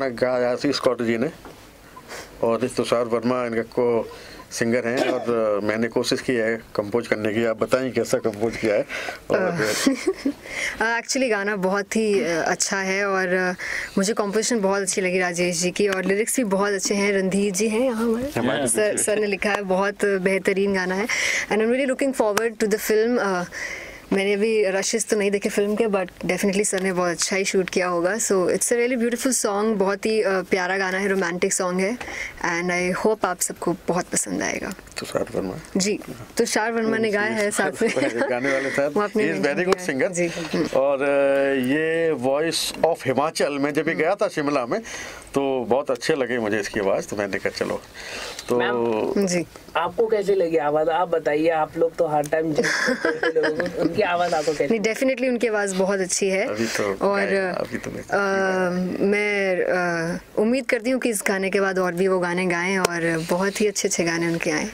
गाना गाया आशीष कौर जी ने। और इस तुषार वर्मा इनका को सिंगर हैं और मैंने कोशिश की है कंपोज करने की। आप बताएँ कैसा कंपोज किया है? और एक्चुअली गाना बहुत ही अच्छा है और मुझे कॉम्पोजिशन बहुत अच्छी लगी राजेश जी की और लिरिक्स भी बहुत अच्छे हैं। रणधीर जी हैं यहाँ हमारे। सर सर ने लिखा है बहुत बेहतरीन गाना है। And I am really looking forward to the film मैंने अभी रशेस तो नहीं देखे फ़िल्म के बट डेफिनेटली सर ने बहुत अच्छा ही शूट किया होगा। So it's a really beautiful song बहुत ही uh, प्यारा गाना है रोमांटिक सॉन्ग है एंड आई होप आप सबको बहुत पसंद आएगा। तुषार वर्मा। जी तुषार वर्मा ने गाया है साथ में। गाने वाले आपने वेरी गुड सिंगर जी। और uh, ये वॉइस ऑफ़ हिमाचल में जब भी गया था शिमला में तो बहुत अच्छे लगे मुझे इसकी आवाज़ तो मैंने कहा चलो। तो जी। आपको कैसे लगी आवाज़? आप बताइए आप लोग तो हर टाइम उनकी आवाज़ आपको कैसी नहीं डेफिनेटली उनकी आवाज़ बहुत अच्छी है। अभी तो और अभी तो मैं- अ, मैं अ, उम्मीद करती हूँ कि इस गाने के बाद और भी वो गाने गाएँ और बहुत ही अच्छे अच्छे गाने उनके आए।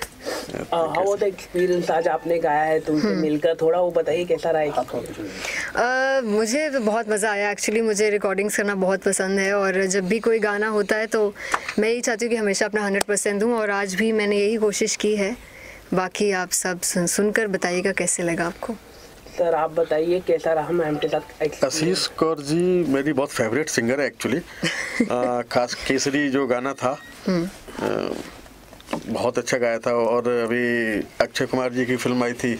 हाउ द एक्सपीरियंस आज आपने गाया है तुमसे मिलकर थोड़ा वो बताइए कैसा रहा? मुझे तो बहुत मज़ा आया। एक्चुअली मुझे रिकॉर्डिंग्स करना बहुत पसंद है और जब भी कोई गाना होता है तो मैं यही चाहती हूँ कि हमेशा अपना हंड्रेड परसेंट दूँ और आज भी मैंने यही कोशिश की है। बाकी आप सब सुन सुनकर बताइएगा कैसे लगा आपको। सर आप बताइए कैसा रहा मैम के साथ आशीष कौर जी मेरी बहुत फेवरेट सिंगर है एक्चुअली खास केसरी जो गाना था आ, बहुत अच्छा गाया था और अभी अक्षय कुमार जी की फ़िल्म आई थी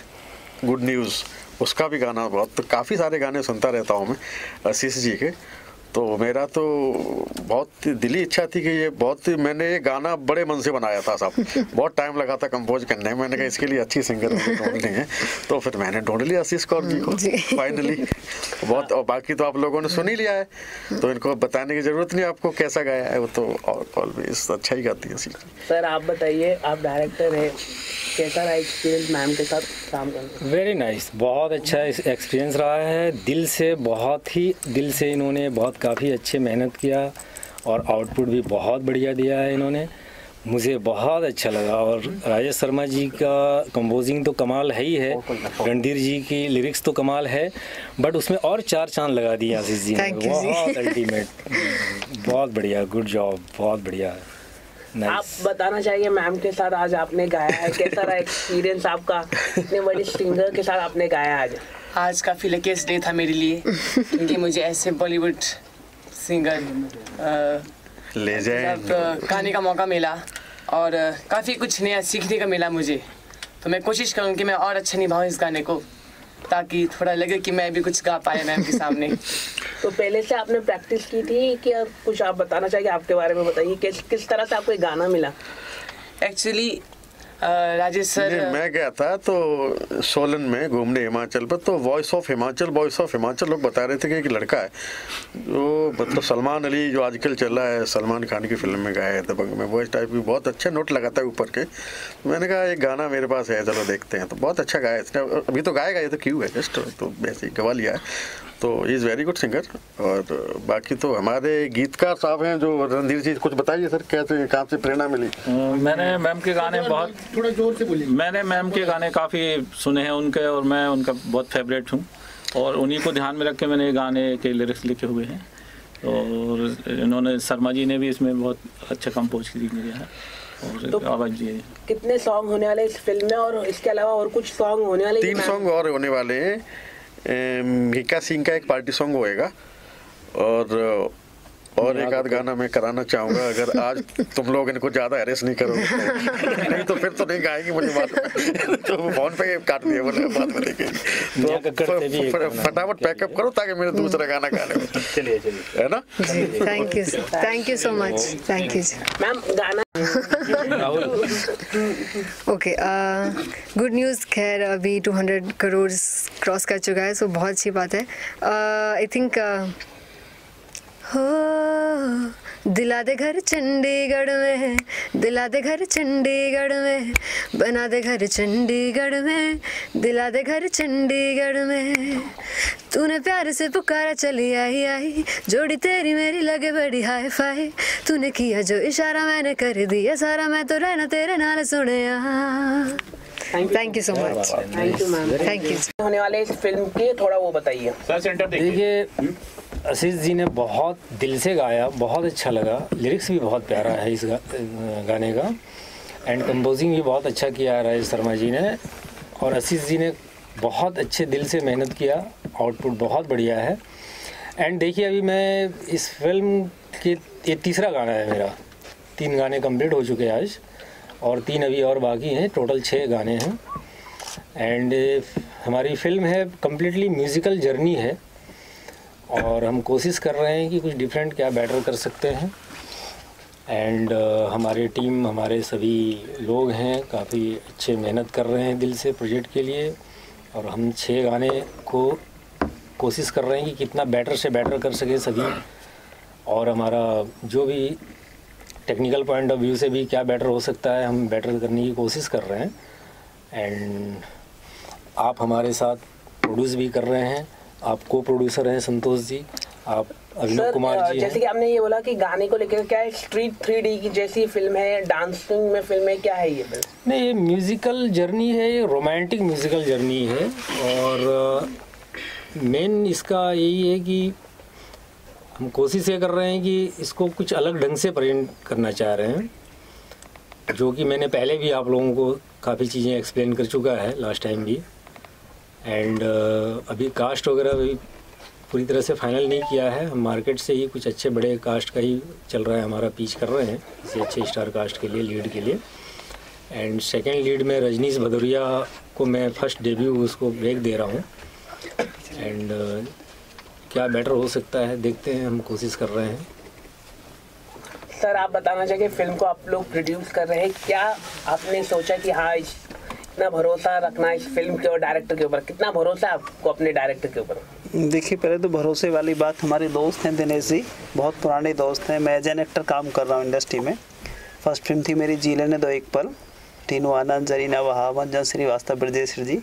गुड न्यूज़ उसका भी गाना बहुत तो काफ़ी सारे गाने सुनता रहता हूँ मैं आशीष जी के। तो मेरा तो बहुत दिली इच्छा थी कि ये बहुत मैंने ये गाना बड़े मन से बनाया था साहब बहुत टाइम लगा था कंपोज करने में। मैंने कहा इसके लिए अच्छी सिंगर ढूंढनी है। तो फिर मैंने ढूंढ लिया आशीष कौर जी को फाइनली बहुत और बाकी तो आप लोगों ने सुन ही लिया है। तो इनको बताने की ज़रूरत नहीं आपको कैसा गाया है वो तो ऑलवेज अच्छा ही गाती है सर आप बताइए आप डायरेक्टर है कैसा रहा एक्सपीरियंस मैम के साथ काम करना वेरी नाइस बहुत अच्छा एक्सपीरियंस रहा है। दिल से बहुत ही दिल से इन्होंने बहुत काफ़ी अच्छे मेहनत किया और आउटपुट भी बहुत बढ़िया दिया है इन्होंने। मुझे बहुत अच्छा लगा और राजेश शर्मा जी का कंपोजिंग तो कमाल है ही है। रणधीर जी की लिरिक्स तो कमाल है बट उसमें और चार चाँद लगा दिए आशीष जी ने। बहुत अल्टीमेट बहुत बढ़िया गुड जॉब बहुत बढ़िया। Nice. आप बताना चाहिए मैम के साथ आज आपने गाया है कैसा रहा एक्सपीरियंस आपका? इतने बड़े सिंगर के साथ आपने गाया आज? आज काफ़ी लकीस्ट डे था मेरे लिए क्योंकि मुझे ऐसे बॉलीवुड सिंगर ले जाए। गाने का मौका मिला और काफ़ी कुछ नया सीखने का मिला मुझे। तो मैं कोशिश करूँ कि मैं और अच्छा निभाऊँ इस गाने को ताकि थोड़ा लगे कि मैं भी कुछ गा पाया मैम के सामने। तो पहले से आपने प्रैक्टिस की थी कि अब कुछ आप बताना चाहिए आपके बारे में बताइए किस किस तरह से आपको ये गाना मिला? एक्चुअली राजेश सर मैं गया था तो सोलन में घूमने हिमाचल पर तो voice of Himachal voice of Himachal लोग बता रहे थे कि एक लड़का है जो मतलब सलमान अली जो आजकल चल रहा है सलमान खान की फ़िल्म में गाया है दबंग में वॉइस टाइप की बहुत अच्छा नोट लगाता है ऊपर के। मैंने कहा एक गाना मेरे पास है चलो देखते हैं। तो बहुत अच्छा गाया इसने अभी तो गाएगा ये तो क्यों है जस्ट तो वैसे ही गवा लिया है। तो इज़ वेरी गुड सिंगर और बाकी तो हमारे गीतकार साहब हैं जो रणधीर जी कुछ बताइए सर कैसे कहाँ से प्रेरणा मिली? मैंने मैम के गाने बहुत थोड़ा ज़ोर से बोलिए। मैंने मैम के गाने काफ़ी सुने हैं उनके और मैं उनका बहुत फेवरेट हूँ। और उन्हीं को ध्यान में रख के मैंने गाने के लिरिक्स लिखे हुए हैं। और इन्होंने शर्मा जी ने भी इसमें बहुत अच्छा कंपोज किया है। और तो- आवाज़ कितने सॉन्ग होने वाले इस फ़िल्म में? और इसके अलावा और कुछ सॉन्ग होने वाले तीन सॉन्ग और होने वाले हैं। मीका सिंह का एक पार्टी सॉन्ग होएगा और और एक आध गाना मैं कराना चाहूँगा अगर आज तुम लोग इनको ज़्यादा हैरेस नहीं करोगे। नहीं तो फिर तो नहीं गाएँगे मुझे मालूम तो फ़ोन पे काट दिया बोले में देखेंगे तो फटाफट पैकअप करो ताकि मेरे दूसरा गाना गाने में। चलिए चलिए। है ना? Thank you thank you so much thank you ma'am गाना ओके गुड न्यूज़ खैर अभी 200 करोड़ क्रॉस कर चुका है सो बहुत अच्छी बात है। आई थिंक हो दिला दे घर चंडीगढ़ में दिला दे घर चंडीगढ़ में बना दे घर चंडीगढ़ में दिला दे घर चंडीगढ़ में। तूने प्यार से पुकारा चली आई आई जोड़ी तेरी मेरी लगे बड़ी हाई फाई तूने किया जो इशारा मैंने कर दिया सारा मैं तो रहना तेरे नाल सुने thank you so much thank you ma'am thank you होने वाले इस फ़िल्म के थोड़ा वो बताइए। देखिए। आशीष जी ने बहुत दिल से गाया बहुत अच्छा लगा। लिरिक्स भी बहुत प्यारा है इस गा, गाने का। एंड कंपोजिंग भी बहुत अच्छा किया राजेश शर्मा जी ने। और आशीष जी ने बहुत अच्छे दिल से मेहनत किया। आउटपुट बहुत बढ़िया है। एंड देखिए अभी मैं इस फ़िल्म के ये तीसरा गाना है मेरा। तीन गाने कंप्लीट हो चुके हैं आज। और तीन अभी और बाकी हैं। टोटल छः गाने हैं। एंड हमारी फ़िल्म है कम्प्लीटली म्यूज़िकल जर्नी है। और हम कोशिश कर रहे हैं कि कुछ डिफरेंट क्या बेटर कर सकते हैं। एंड uh, हमारे टीम हमारे सभी लोग हैं काफ़ी अच्छे मेहनत कर रहे हैं दिल से प्रोजेक्ट के लिए। और हम छः गाने को कोशिश कर रहे हैं कि कितना बेटर से बेटर कर सके सभी। और हमारा जो भी टेक्निकल पॉइंट ऑफ़ व्यू से भी क्या बेटर हो सकता है हम बेटर करने की कोशिश कर रहे हैं। एंड आप हमारे साथ प्रोड्यूस भी कर रहे हैं। आप को प्रोड्यूसर हैं संतोष जी आप अभिनव कुमार जी जैसे कि आपने ये बोला कि गाने को लेकर क्या है स्ट्रीट थ्री डी की जैसी फ़िल्म है डांसिंग में फ़िल्म है क्या है ये फ़िल्म नहीं ये म्यूज़िकल जर्नी है ये रोमांटिक म्यूज़िकल जर्नी है और मेन इसका यही है कि हम कोशिश ये कर रहे हैं कि इसको कुछ अलग ढंग से प्रेजेंट करना चाह रहे हैं जो कि मैंने पहले भी आप लोगों को काफ़ी चीज़ें एक्सप्लेन कर चुका है लास्ट टाइम भी। एंड uh, अभी कास्ट वगैरह अभी पूरी तरह से फाइनल नहीं किया है। हम मार्केट से ही कुछ अच्छे बड़े कास्ट का ही चल रहा है हमारा पीच कर रहे हैं किसी अच्छे स्टार कास्ट के लिए लीड के लिए। एंड सेकेंड लीड में रजनीश भदौरिया को मैं फ़र्स्ट डेब्यू उसको ब्रेक दे रहा हूँ। एंड uh, क्या बेटर हो सकता है देखते हैं हम कोशिश कर रहे हैं। सर आप बताना चाहिए फ़िल्म को आप लोग प्रोड्यूस कर रहे हैं क्या आपने सोचा कि हाँ इतना भरोसा रखना इस फ़िल्म के और डायरेक्टर के ऊपर? कितना भरोसा आपको अपने डायरेक्टर के ऊपर? देखिए, पहले तो भरोसे वाली बात हमारे दोस्त हैं दिनेश जी, बहुत पुराने दोस्त हैं। मैं एज एन एक्टर काम कर रहा हूँ इंडस्ट्री में। फ़र्स्ट फ़िल्म थी मेरी जी लेने दो एक पल। टीनू आनंद, जरीना वहाब अंजन श्रीवास्तव, ब्रजेश जी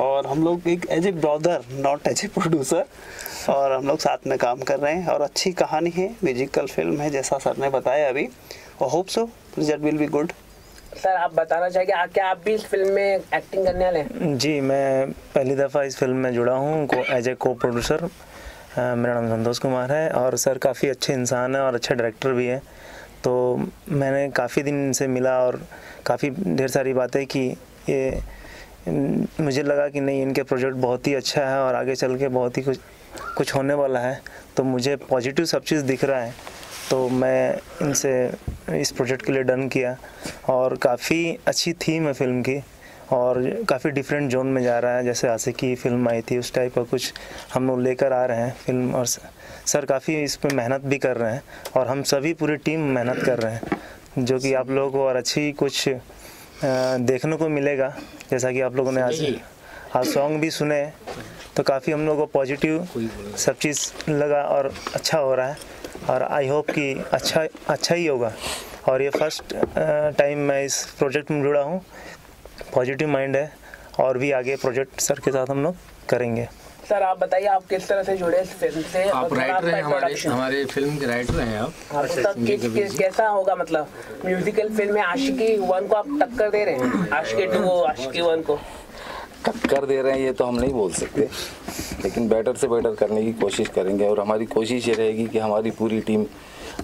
और हम लोग एक as a brother not as a producer और हम लोग साथ में काम कर रहे हैं। और अच्छी कहानी है। म्यूजिकल फ़िल्म है, जैसा सर ने बताया अभी। और hope so result will be good sir, आप बताना चाहेंगे क्या आप भी इस फ़िल्म में एक्टिंग करने वाले हैं? जी, मैं पहली दफ़ा इस फ़िल्म में जुड़ा हूँ एज ए को प्रोड्यूसर मेरा नाम संतोष कुमार है और सर काफ़ी अच्छे इंसान हैं और अच्छे डायरेक्टर भी हैं। तो मैंने काफ़ी दिन से मिला और काफ़ी ढेर सारी बातें की। ये, मुझे लगा कि नहीं, इनके प्रोजेक्ट बहुत ही अच्छा है और आगे चल के बहुत ही कुछ कुछ होने वाला है। तो मुझे पॉजिटिव सब चीज़ दिख रहा है। तो मैं इनसे इस प्रोजेक्ट के लिए डन किया और काफ़ी अच्छी थीम है फ़िल्म की और काफ़ी डिफरेंट जोन में जा रहा है। जैसे आशिक की फ़िल्म आई थी उस टाइप का कुछ हम लोग लेकर आ रहे हैं फ़िल्म और सर काफ़ी इस पर मेहनत भी कर रहे हैं और हम सभी पूरी टीम मेहनत कर रहे हैं जो कि आप लोगों को और अच्छी कुछ देखने को मिलेगा। जैसा कि आप लोगों ने आज आज सॉन्ग भी सुने तो काफ़ी हम लोगों को पॉजिटिव सब चीज़ लगा और अच्छा हो रहा है। और आई होप कि अच्छा अच्छा ही होगा। और ये फ़र्स्ट टाइम मैं इस प्रोजेक्ट में जुड़ा हूँ। पॉजिटिव माइंड है और भी आगे प्रोजेक्ट सर के साथ हम लोग करेंगे। सर आप बताइए आप किस तरह से जुड़े इस फ़िल्म से? आप राइटर हैं हमारे हमारे फ़िल्म के राइटर हैं आप। तो किस, किस, कैसा होगा मतलब? म्यूजिकल फ़िल्म में आशिकी वन को आप टक्कर दे रहे हैं? आशिकी टू को आशिकी वन को। टक्कर दे रहे हैं ये तो हम नहीं बोल सकते। लेकिन बेटर से बेटर करने की कोशिश करेंगे और हमारी कोशिश ये रहेगी कि हमारी पूरी टीम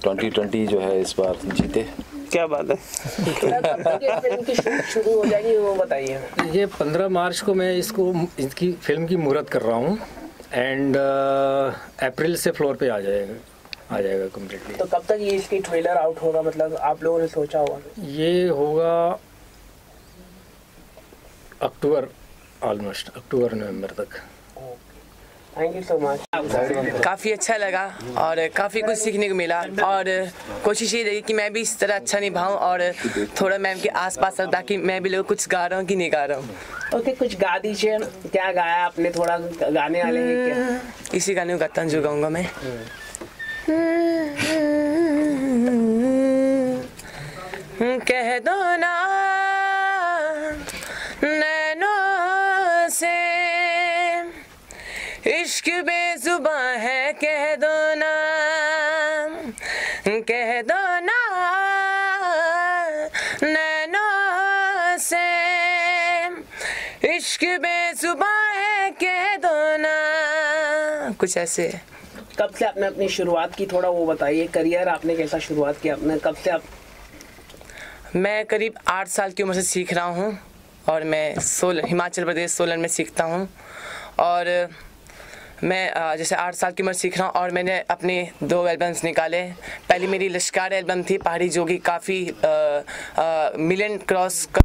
2020 जो है इस बार जीते। क्या बात है? शुरू हो जाएगी वो बताइए ये 15 मार्च को मैं इसको इसकी फ़िल्म की मुहूर्त कर रहा हूँ एंड अप्रैल से फ्लोर पे आ जाएगा आ जाएगा कम्प्लीटली तो कब तक ये इसकी ट्रेलर आउट होगा? मतलब आप लोगों ने सोचा होगा। ये होगा अक्टूबर ऑलमोस्ट अक्टूबर नवंबर तक। थैंक यू सो मच काफ़ी अच्छा लगा और काफ़ी कुछ सीखने को मिला और कोशिश ये रही कि मैं भी इस तरह अच्छा निभाऊं और थोड़ा मैम के आसपास रहूँ ताकि मैं भी लोग कुछ गा रहा हूँ कि नहीं गा रहा हूँ। ओके कुछ गा दीजिए। क्या गाया आपने? थोड़ा गाने वाले क्या? इसी गाने को गाता हूँ जो गाऊँगा मैं। कह दो ना इश्क बेजुबा है कह दो ना कह दो ना नैनों से। इश्क बेजुबा है कह दो ना कुछ ऐसे। कब से आपने अपनी शुरुआत की थोड़ा वो बताइए करियर आपने कैसा शुरुआत किया आपने कब से आप मैं करीब आठ साल की उम्र से सीख रहा हूँ और मैं सोल हिमाचल प्रदेश सोलन में सीखता हूँ और मैं जैसे आठ साल की उम्र सीख रहा हूँ और मैंने अपने दो एल्बम्स निकाले। पहली मेरी लश्कार एल्बम थी पहाड़ी जोगी काफ़ी मिलियन क्रॉस कर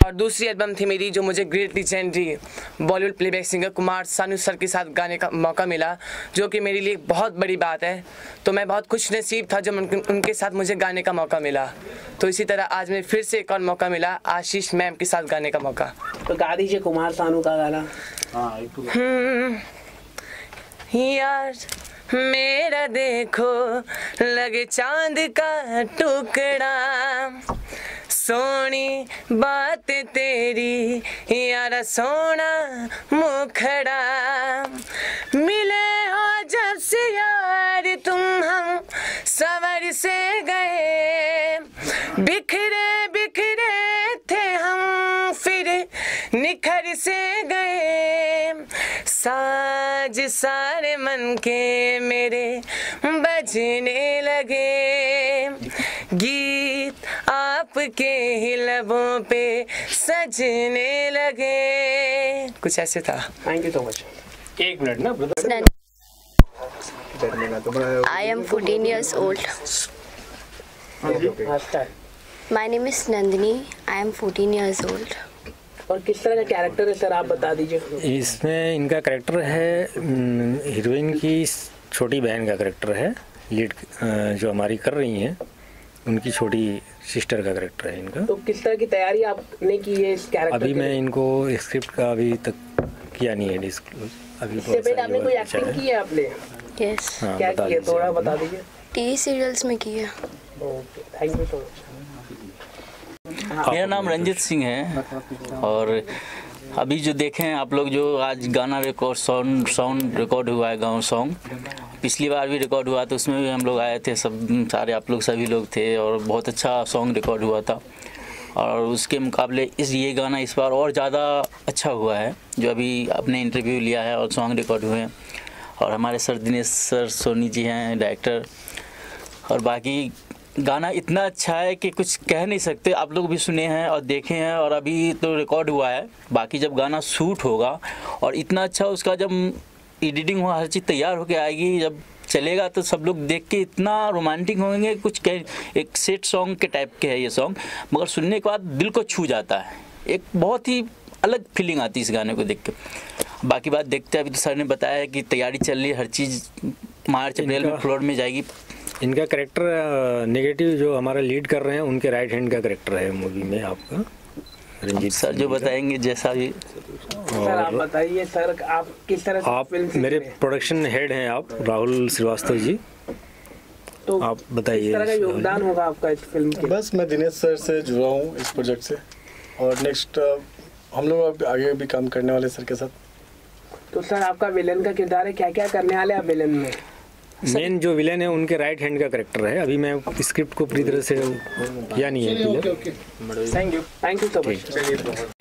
और दूसरी एल्बम थी मेरी जो मुझे great legendary Bollywood playback singer Kumar Sanu sir के साथ गाने का मौका मिला जो कि मेरे लिए बहुत बड़ी बात है। तो मैं बहुत खुश नसीब था जब उनके, साथ मुझे गाने का मौका मिला। तो इसी तरह आज मैं फिर से एक और मौका मिला आशीष मैम के साथ गाने का मौका। तो गा दीजिए कुमार सानू का गाना। यार, मेरा देखो, लगे चाँद का टुकड़ा। सोनी बात तेरी, यारा सोना मुखड़ा। मिले हो जब से यार तुम हम, सवर से गए। बिखरे सारे मन के मेरे बजने लगे। गीत आपके ही लबों पे सजने लगे। कुछ ऐसे था। थैंक यू सो मच एक मिनट ना brother I am 14 years old. My name is Nandini. I am 14 years old. और किस तरह का कैरेक्टर है सर आप बता दीजिए। इसमें इनका करेक्टर है हम्म, हीरोइन की छोटी बहन का करेक्टर है लीड जो हमारी कर रही हैं उनकी छोटी सिस्टर का करेक्टर है इनका। तो किस तरह की तैयारी आपने की है इस कैरेक्टर अभी मैं इनको स्क्रिप्ट का अभी तक किया नहीं है डिस्क्लोज अभी इससे पहले आपने कोई एक्टिंग की है आपने? Yes. हाँ क्या बता की दीजिए। थोड़ा बता दीजिए। टीवी सीरियल्स में किया okay thank you so much मेरा नाम रंजित सिंह है। और अभी जो देखें आप लोग जो आज गाना रिकॉर्ड साउंड साउंड रिकॉर्ड हुआ है गाँव सॉन्ग पिछली बार भी रिकॉर्ड हुआ तो उसमें भी हम लोग आए थे सब सारे आप लोग सभी लोग थे और बहुत अच्छा सॉन्ग रिकॉर्ड हुआ था। और उसके मुकाबले इस ये गाना इस बार और ज़्यादा अच्छा हुआ है जो अभी आपने इंटरव्यू लिया है और सॉन्ग रिकॉर्ड हुए हैं। और हमारे सर दिनेश सर सोनी जी हैं डायरेक्टर और बाकी गाना इतना अच्छा है कि कुछ कह नहीं सकते। आप लोग भी सुने हैं और देखे हैं और अभी तो रिकॉर्ड हुआ है। बाकी जब गाना शूट होगा और इतना अच्छा उसका जब एडिटिंग हुआ हर चीज़ तैयार होकर आएगी जब चलेगा तो सब लोग देख के इतना रोमांटिक होंगे। कुछ कह एक सेट सॉन्ग के टाइप के है ये सॉन्ग मगर सुनने के बाद दिल को छू जाता है। एक बहुत ही अलग फीलिंग आती है इस गाने को देख के। बाकी बात देखते हैं। अभी तो सर ने बताया है कि तैयारी चल रही है हर चीज़ मार्च अप्रैल में फ्लोर में जाएगी। इनका करेक्टर नेगेटिव जो हमारा लीड कर रहे हैं उनके राइट हैंड का करेक्टर है मूवी में आपका रंजीत सर जो बताएँगे जैसा भी। सर आप बताइए सर आप किस तरह आप मेरे प्रोडक्शन हेड हैं आप राहुल श्रीवास्तव जी। तो आप बताइए किस तरह का इस- योगदान होगा आपका इस फ़िल्म के? बस मैं दिनेश सर से जुड़ा हूँ इस प्रोजेक्ट से। और नेक्स्ट हम लोग अब आगे भी काम करने वाले सर के साथ। तो सर आपका विलन का किरदार है क्या क्या करने वाले आप विलन में? मेन जो विलेन है उनके राइट हैंड का करेक्टर है। अभी मैं स्क्रिप्ट को पूरी तरह से किया नहीं है thank you thank you so much